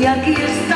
Y aquí está.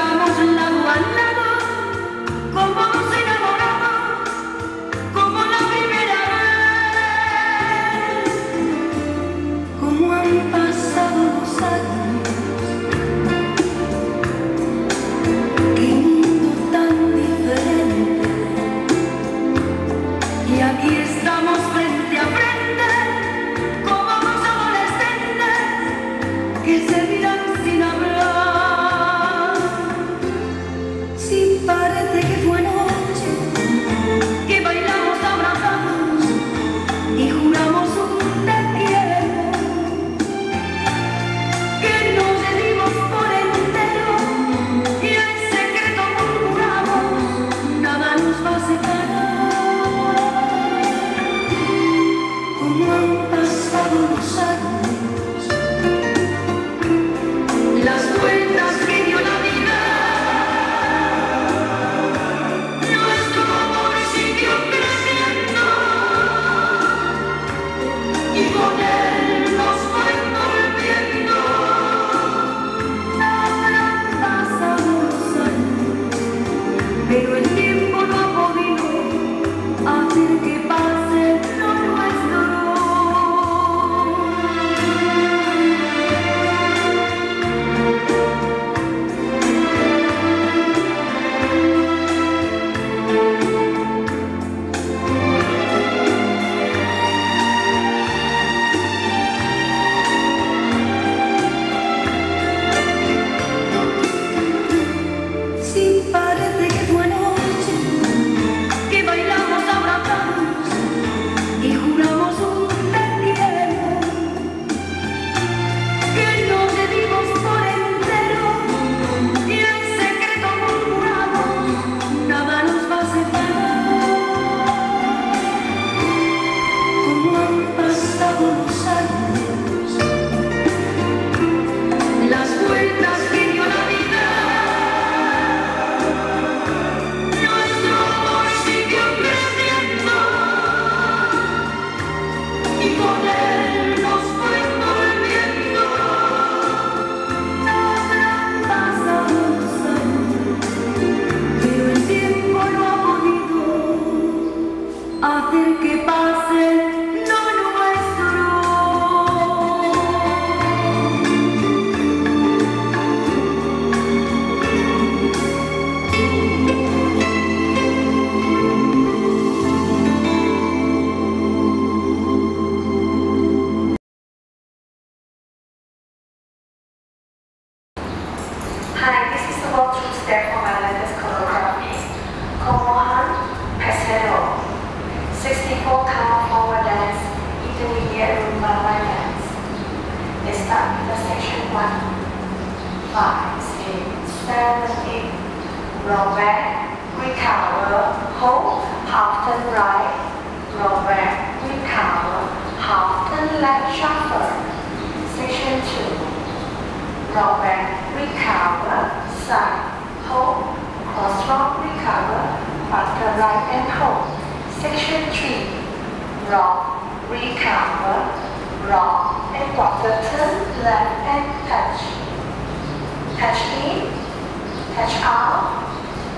मंदिर के पास 6, 7, 8. Back, recover, hold, half turn right. Roll back, recover, half turn left shuffle. Section 2. Roll back, recover, side, hold, cross rock, recover, quarter right and hold. Section 3. Rock, recover, rock, and quarter turn left and. Touch in, touch out,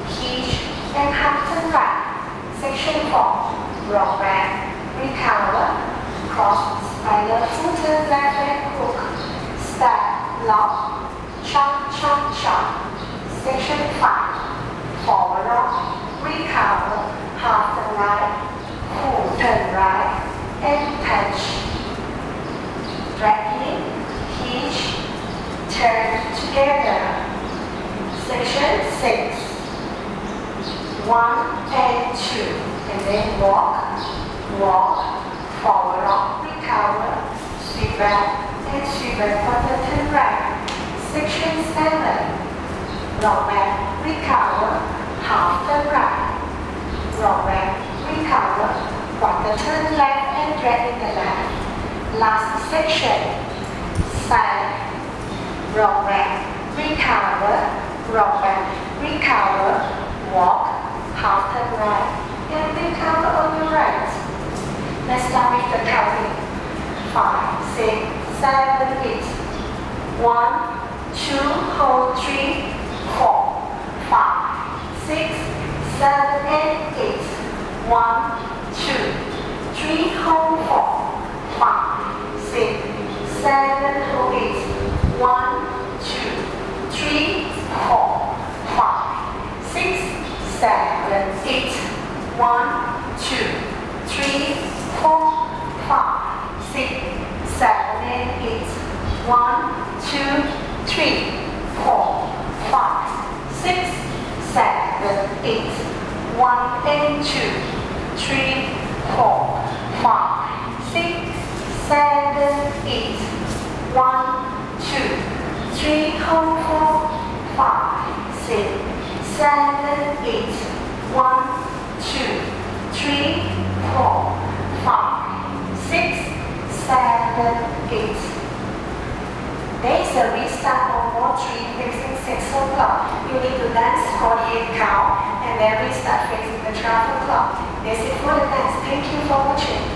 hitch, and half turn right. Section 4. Rock back, recover, cross, spider, turn left hook. Step, lock, chop, chop, chop. Section 5. Forward rock, recover, half turn right, full turn right, and touch. Drag in, hitch, turn together. Section 6. 1 and 2. And then walk, walk, forward rock, recover, sweep back, and for the turn right. Section 7. Roll back, recover, half turn right. Roll back, recover, turn left and drag in the left. Last section. Side. Roll back, recover, roll back, recover, walk, half turn right, and recover on your right. Let's start with the counting. Five, six, seven, eight. One, two, hold three, four, five, six, seven, and eight. One, two, three, hold four, five, six, seven, two, three, four, five, six, seven, eight. One and two, three, four, five, six, seven, eight. One, two, three, four, four, five, six, seven, eight. One, two, three, four, five, six, seven, eight. There is a restart on wall three facing six o'clock. You need to dance 48 count and then restart facing the 12 o'clock. That's it for the dance. Thank you for watching.